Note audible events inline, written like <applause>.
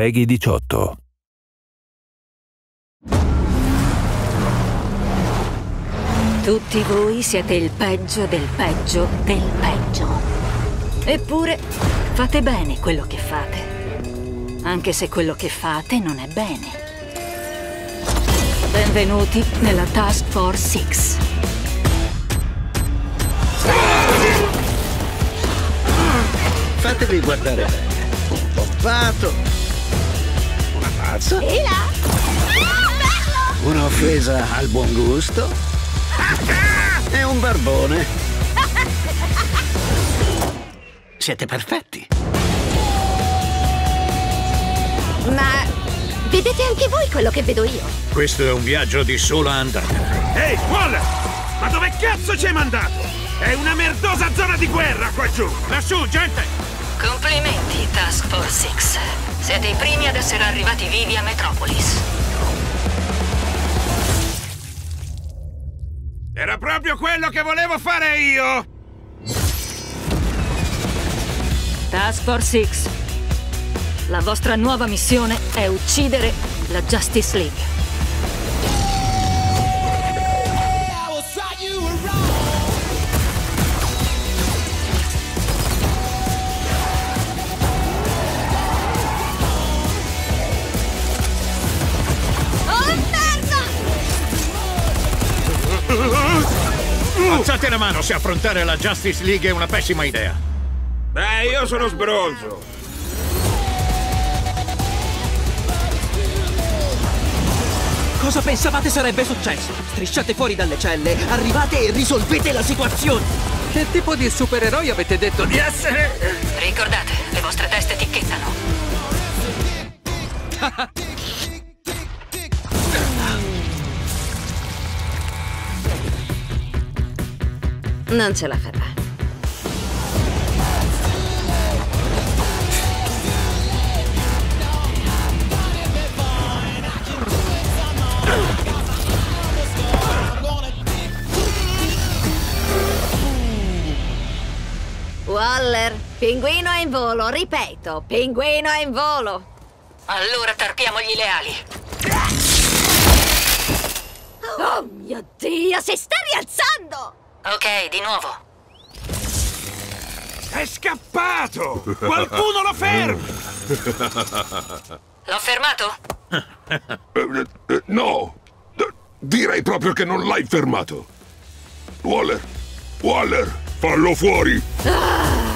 Peggy 18. Tutti voi siete il peggio del peggio del peggio. Eppure fate bene quello che fate. Anche se quello che fate non è bene. Benvenuti nella Task Force 6. Fatevi guardare bene. Un pompato, una pazza, E là! Ah, bello! un'offesa al buon gusto e un barbone. <laughs> Siete perfetti. Ma vedete anche voi quello che vedo io? Questo è un viaggio di sola andata. Ehi, Waller! Ma dove cazzo ci hai mandato? È una merdosa zona di guerra qua giù! Lassù, gente! Complimenti, Task Force 6. Siete i primi ad essere arrivati vivi a Metropolis. Era proprio quello che volevo fare io! Task Force 6. La vostra nuova missione è uccidere la Justice League. Alzate la mano se affrontare la Justice League è una pessima idea. Beh, io sono sbronzo! Cosa pensavate sarebbe successo? Strisciate fuori dalle celle, arrivate e risolvete la situazione! Che tipo di supereroi avete detto di essere? Ricordate, le vostre teste ticchettano. <laughs> Non ce la farà. Waller, pinguino è in volo, ripeto, pinguino è in volo. Allora tarpiamogli le ali. Oh mio Dio, si sta rialzando! Ok, di nuovo. È scappato! Qualcuno lo fermi! L'ho fermato? No, direi proprio che non l'hai fermato. Waller, Waller, fallo fuori! Ah!